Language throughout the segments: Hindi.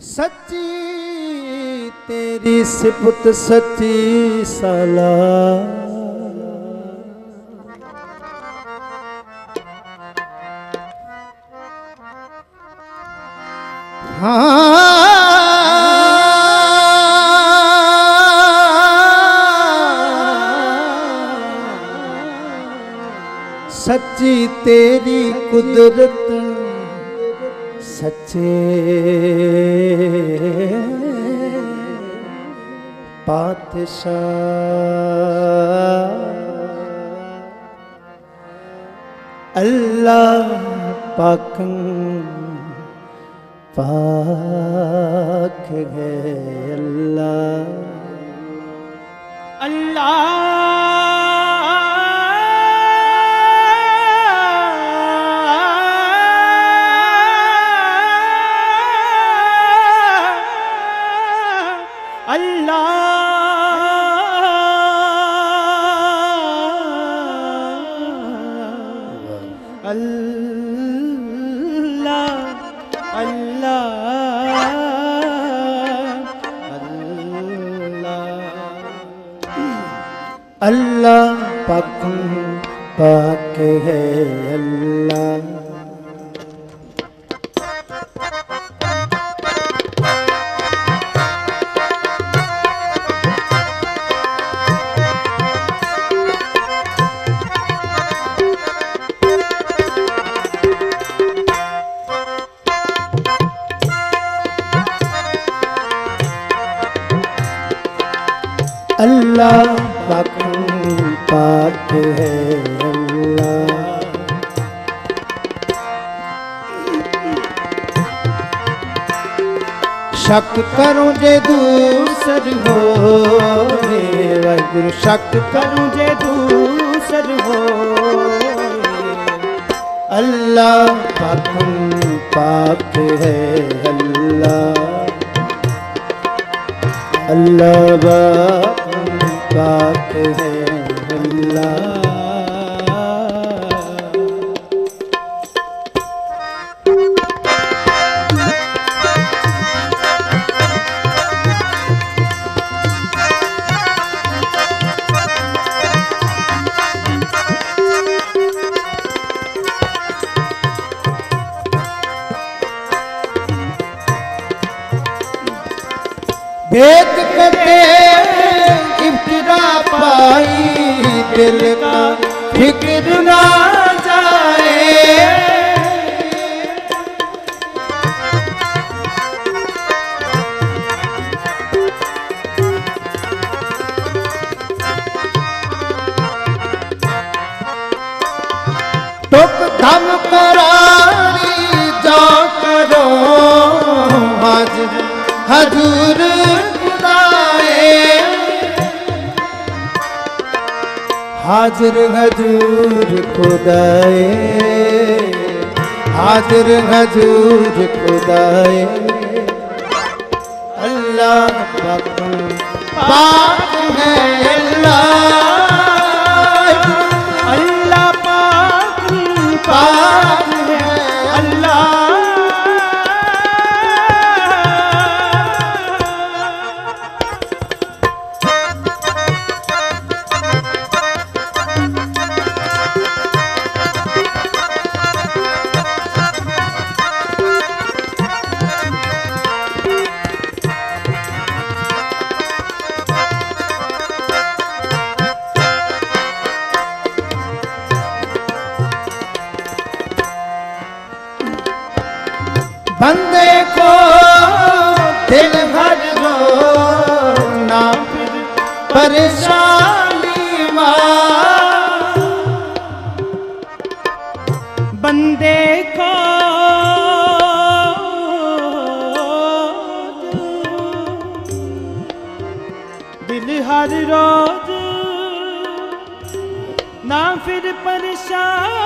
सच्ची तेरी सिफत सच्ची सला। हाँ। सच्ची तेरी कुदरत सच्चे। पातशाह अल्लाह पाकं पाक है अल्लाह। अल्लाह अल्लाह पाक पाक है अल्लाह। अल्लाह है अल्लाह शक करूँ जे दूसर हो वाहिगुरु शक करूँ जे दूसर हो अल्लाह पाक पाक है अल्लाह अल्लाह पाक है अल्लाह भेद करते इब्तदा पाई दिल का फिक्र ना हाजिर हजूर खुदाए। हाजिर हजूर खुदाए। अल्लाह पाक है अल्लाह। ਮਿਲ ਹਰ ਰੋ ਪਰੇਸ਼ਾਨੀ ਮਾਂ ਬੰਦੇ ਹਰ ਰੋਜ਼ ਨਾ ਫਿਰ ਪਰੇਸ਼ਾਨ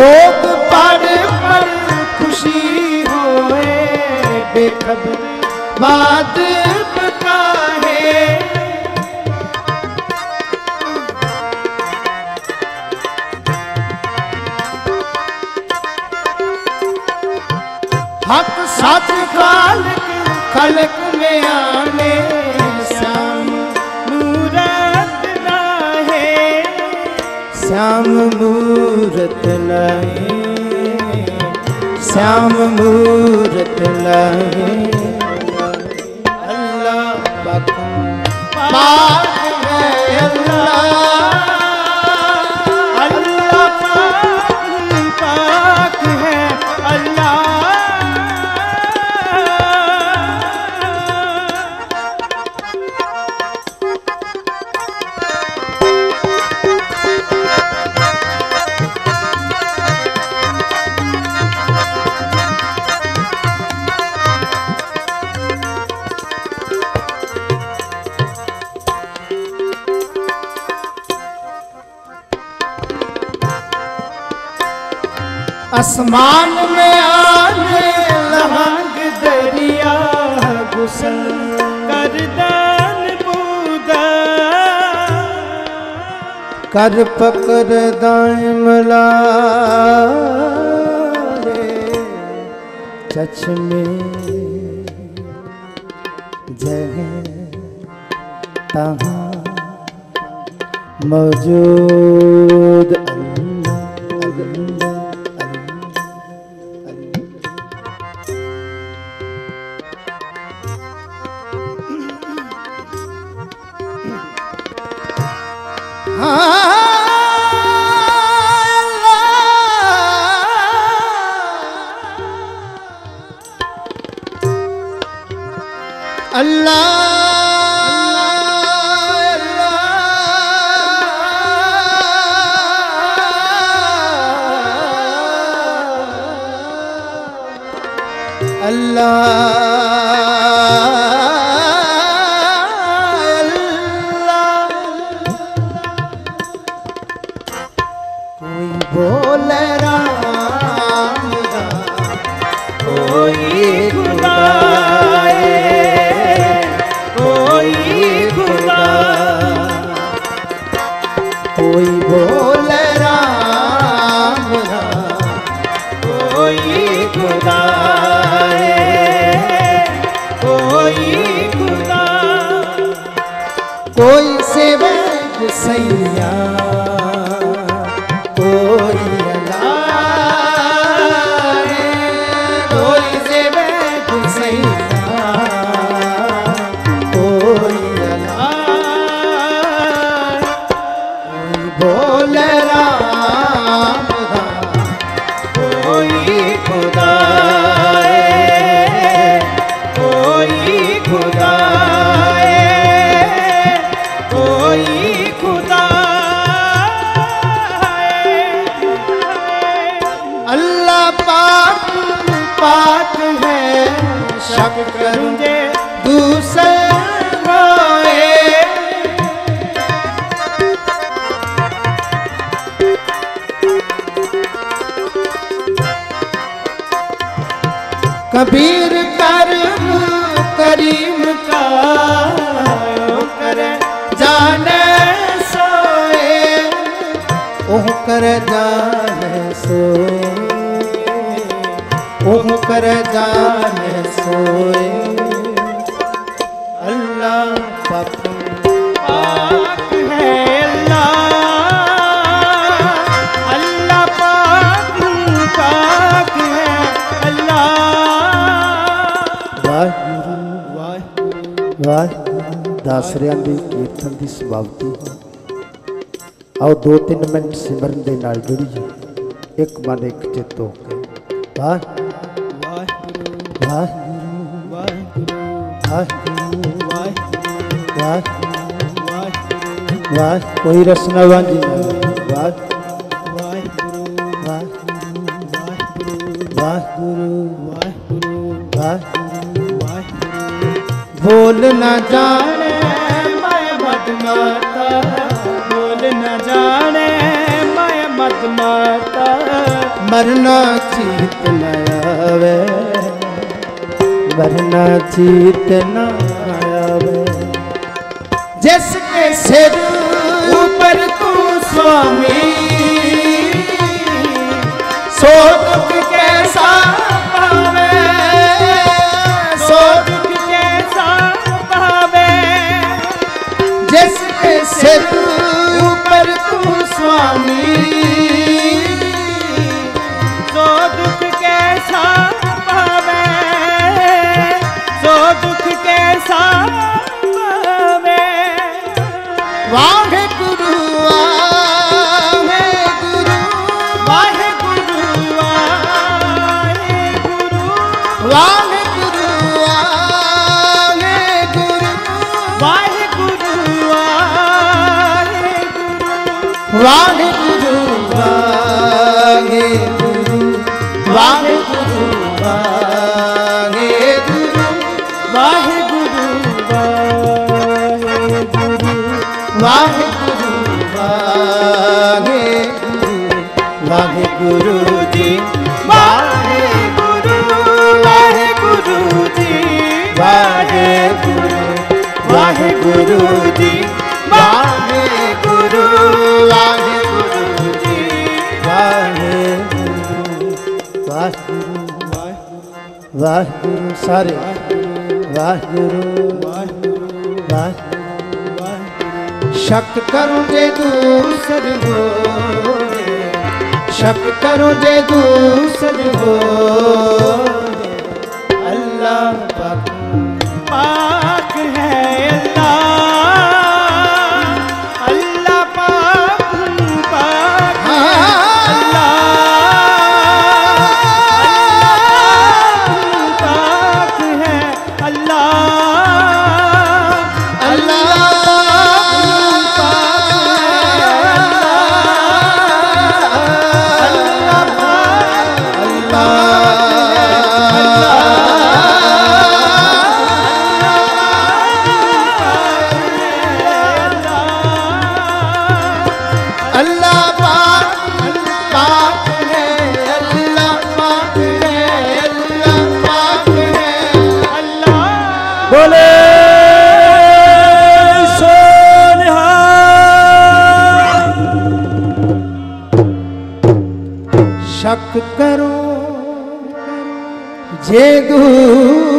लोग पर पर खुशी होए बेखबर बात हक सच खालक खलक में आने। श्याम मूरत लाए श्याम मूरत लाए अल्लाह पाक। पाक है अल्लाह। आसमान में आने लहंग दरिया गुसल करदान बूदा कर पकड़ दाएँ मला चश्मे जगह तहाँ मौजूद कोई बोल राम कोई सेवक सैया। कबीर करम करीम का कर। जाने सोए ओह कर जाने सोए। ओह कर जाने सोए। ਦਾਸਰਿਆਂ ਦੇ ਕੀਰਤਨ ਦੀ ਸਮਾਪਤੀ ਆਓ ਦੋ ਤਿੰਨ ਮਿੰਟ ਸਿਮਰਨ ਦੇ ਨਾਲ ਜੁੜੀਏ ਇੱਕ ਮਨ ਇੱਕ ਚਿੱਤ ਹੋ ਕੇ ਵਾਹ वाहिगुरु ਵਾਹ वाहिगुरु ਵਾਹਿਗੁਰੂ वाहिगुरु ਵਾਹ वाहिगुरु ਵਾਹ ਕੋਈ ਰਸਨਾ ਵਾਂਝੀ ਨਾ ਵਾਹ वाहिगुरु ਵਾਹ वाहिगुरु ਵਾਹਿਗੁਰੂ वाहिगुरु माता, बोल न जाने मैं मत माता। मरना चीत न आवे, मरना चीत न आवे। जिसके सिर ऊपर तू स्वामी सो राधे ਵਾਹਿਗੁਰੂ ਸਾਰੇ ਵਾਹਿਗੁਰੂ ਵਾਹਿਗੁਰੂ ਸ਼ਕ ਕਰੂੰ ਜੇ ਦੂਸਰ ਹੋਵੇ ਸ਼ਕ ਕਰੂੰ ਜੇ ਦੂਸਰ ਹੋਵੇ ਅੱਲਾਹ ਪਾਕ ਬੋਲੇ ਸ਼ੱਕ ਕਰੋ ਜੇ ਦੂ